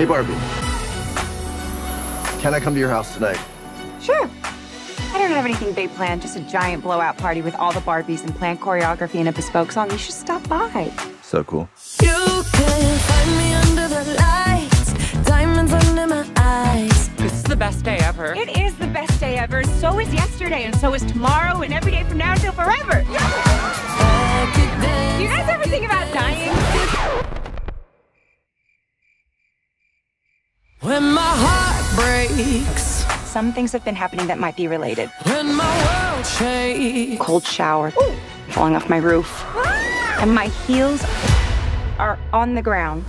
Hey, Barbie. Can I come to your house tonight? Sure. I don't have anything big planned, just a giant blowout party with all the Barbies and planned choreography and a bespoke song. You should stop by. So cool. You can find me under the lights, diamonds under my eyes. This is the best day ever. It is the best day ever. So is yesterday, and so is tomorrow, and every day from now until forever. I When my heart breaks, Some things have been happening that might be related. when my world shakes. Cold shower, falling off my roof, ah! and my heels are on the ground.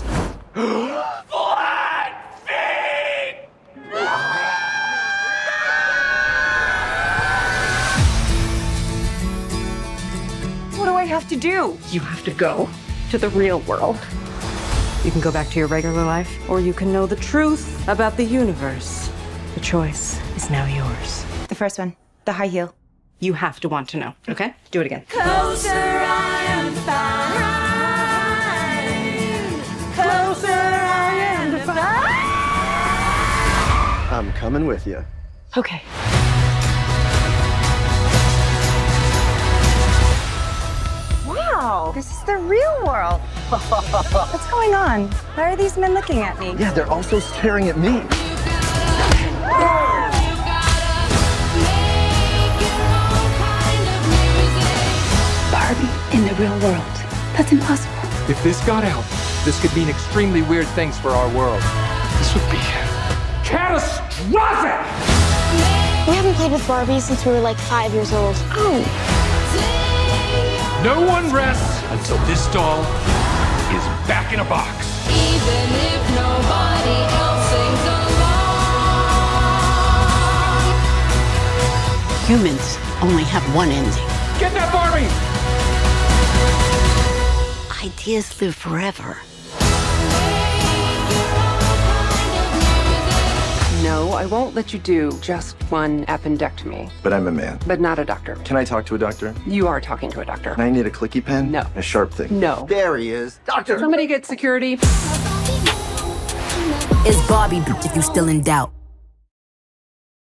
Flat feet! What do I have to do? You have to go to the real world. You can go back to your regular life, or you can know the truth about the universe. The choice is now yours. The first one, the high heel. You have to want to know, okay? Do it again. Closer I am fine. Closer I am fine. I'm coming with you. Okay. This is the real world. What's going on? Why are these men looking at me? Yeah, they're also staring at me. Barbie in the real world. That's impossible. If this got out, this could mean extremely weird things for our world. This would be catastrophic! We haven't played with Barbie since we were like five years old. Oh. No one rests until this doll is back in a box. Even if nobody else sings along. Humans only have one ending. Get that Barbie! Ideas live forever. No, I won't let you do just one appendectomy, But I'm a man. but not a doctor. Can I talk to a doctor? You are talking to a doctor. And I need a clicky pen? No. A sharp thing? No. There he is. Doctor! Somebody get security. Is Barbie if you're still in doubt?